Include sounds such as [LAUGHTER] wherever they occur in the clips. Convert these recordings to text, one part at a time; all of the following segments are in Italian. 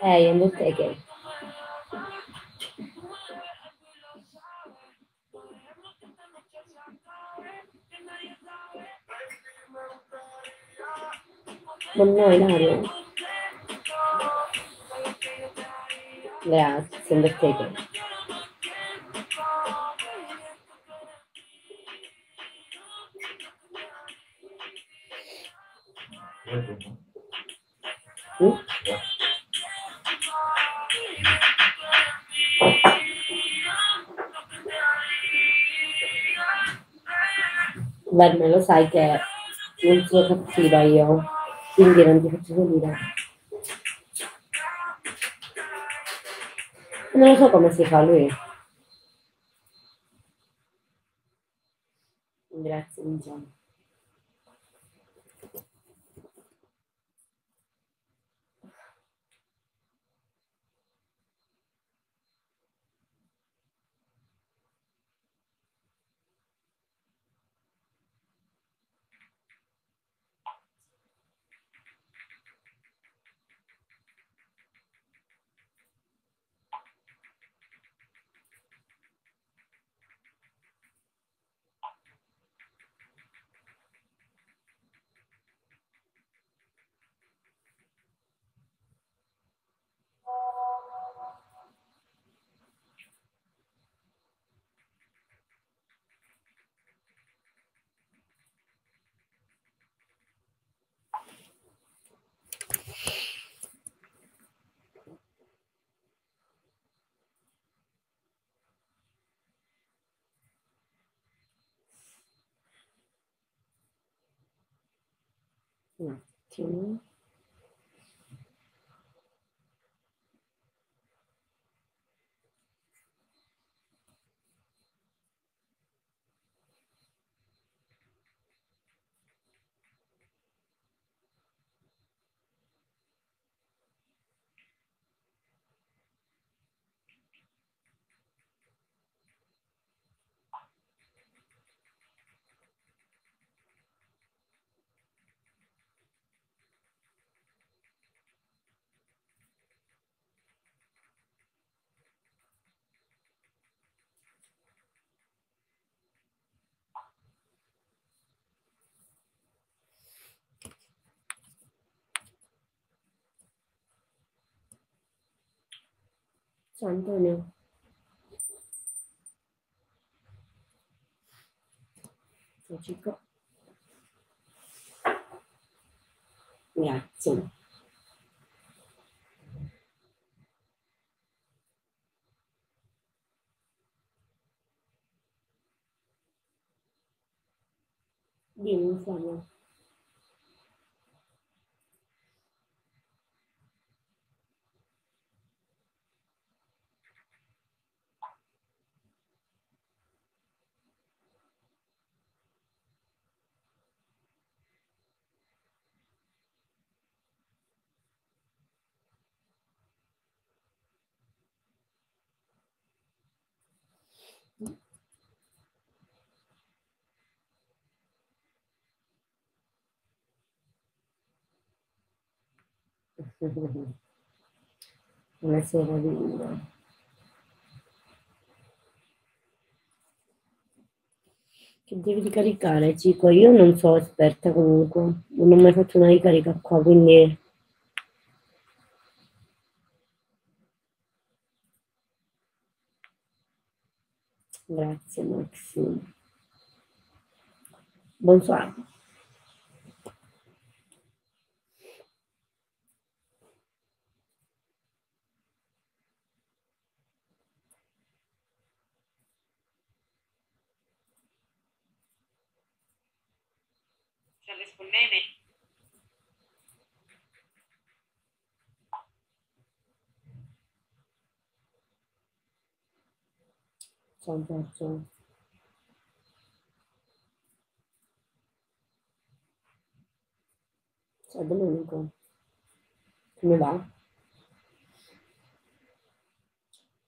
Ay, Undertaker. Mamnoidarium. Yeah, it's in the table. Hmm? Let me look like it. Let's look at the video. Quindi non ti faccio salire. Non lo so come si fa lui. Grazie, Luciano. 嗯，听 San Antonio. San Chico. Yeah, same. Bien, vamos. Dimmi Flavio. Buonasera Linda. Che devi ricaricare, Cico? Io non sono esperta comunque, non ho mai fatto una ricarica qua, quindi grazie Maxi. Bonsoir. Sales con nene. Ciao Giorgio. Ciao Domenico. Come va?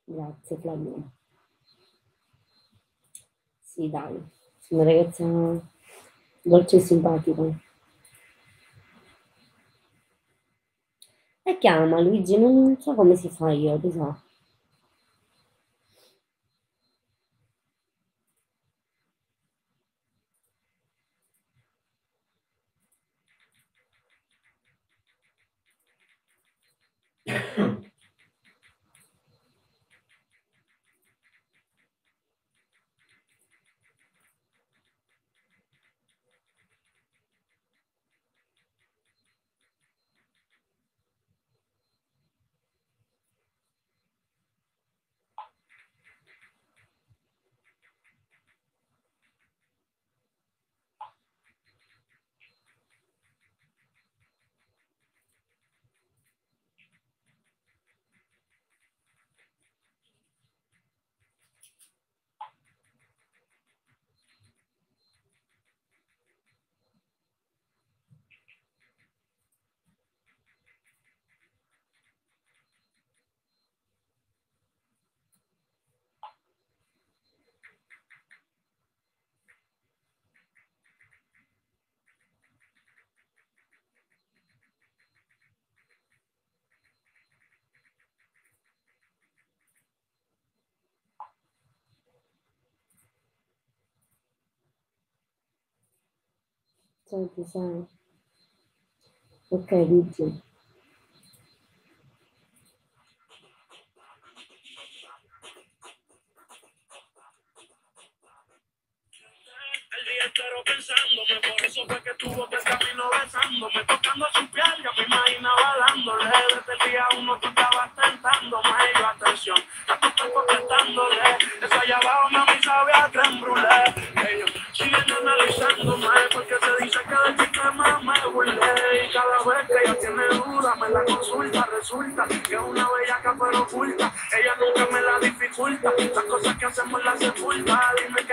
Grazie Flavio. Sì, dai, sono ragazza dolce e simpatica. E chiama Luigi, non so come si fa io, lo so. [COUGHS] sanitizado o carísimo. Pero pensándome, por eso fue que estuvo de camino besándome, tocando su que es una bellaca pero oculta. Ella nunca me la dificulta, las cosas que hacemos las sepulta. Dime